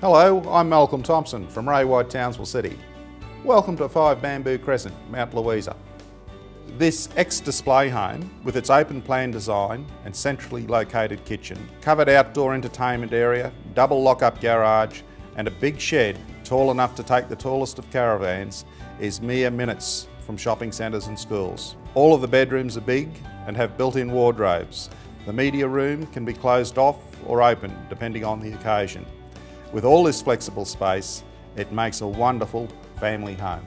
Hello, I'm Malcolm Thomson from Ray White Townsville City. Welcome to 5 Bamboo Crescent, Mount Louisa. This ex-display home, with its open plan design and centrally located kitchen, covered outdoor entertainment area, double lock-up garage and a big shed tall enough to take the tallest of caravans, is mere minutes from shopping centres and schools. All of the bedrooms are big and have built-in wardrobes. The media room can be closed off or open depending on the occasion. With all this flexible space, it makes a wonderful family home.